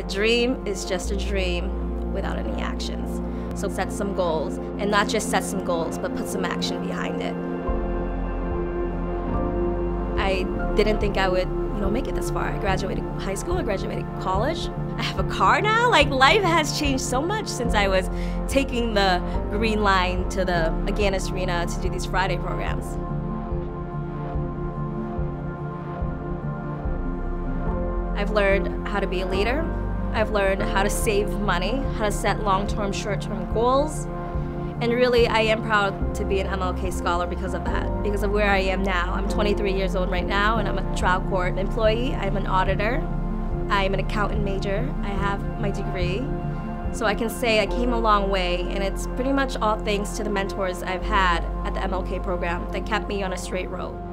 A dream is just a dream without any actions. So set some goals, and not just set some goals, but put some action behind it. I didn't think I would, you know, make it this far. I graduated high school, I graduated college. I have a car now. Like life has changed so much since I was taking the green line to the Agganis Arena to do these Friday programs. I've learned how to be a leader. I've learned how to save money, how to set long-term, short-term goals. And really, I am proud to be an MLK scholar because of that, because of where I am now. I'm 23 years old right now, and I'm a trial court employee. I'm an auditor. I'm an accountant major. I have my degree. So I can say I came a long way, and it's pretty much all thanks to the mentors I've had at the MLK program that kept me on a straight road.